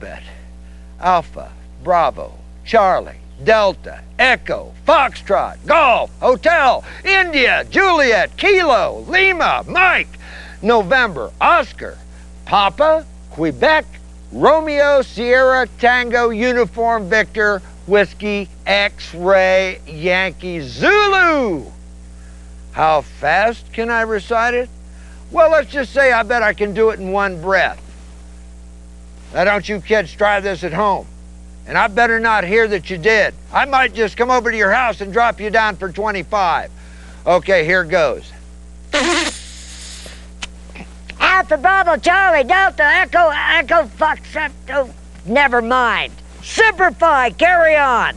alphabet. Alpha, Bravo, Charlie, Delta, Echo, Foxtrot, Golf, Hotel, India, Juliet, Kilo, Lima, Mike, November, Oscar, Papa, Quebec, Romeo, Sierra, Tango, Uniform, Victor, Whiskey, X-Ray, Yankee, Zulu. How fast can I recite it? Well, let's just say I bet I can do it in one breath. Now, don't you kids try this at home. And I better not hear that you did. I might just come over to your house and drop you down for 25. Okay, here goes. Alpha Bravo Charlie Delta Echo Echo Fox oh, Never mind. Simplify. Carry on.